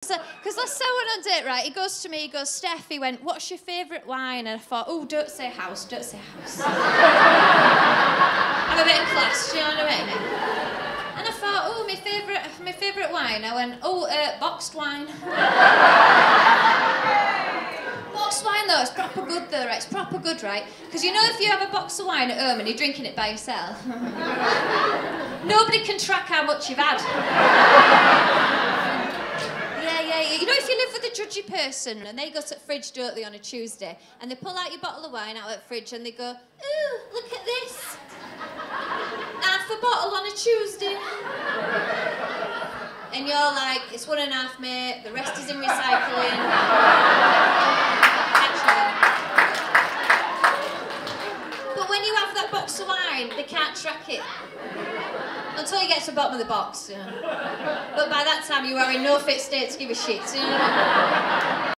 Because let's say we're on a date, right? He goes to me, he goes, Steff, he went, what's your favourite wine? And I thought, oh, don't say house, don't say house. I'm a bit of class, do you know what I mean? And I thought, oh, my favourite, my favourite wine. I went, oh, uh, boxed wine. boxed wine though, it's proper good though, right? It's proper good, right? Because you know if you have a box of wine at home and you're drinking it by yourself, nobody can track how much you've had. You know, if you live with a judgy person and they go to the fridge, don't they, on a Tuesday, and they pull out your bottle of wine out of the fridge and they go, ooh, look at this. Half a bottle on a Tuesday. And you're like, it's one and a half, mate, the rest is in recycling. But when you have that box of wine, they can't track it until you get to the bottom of the box. But by that time, you are in no fit state to give a shit. You know?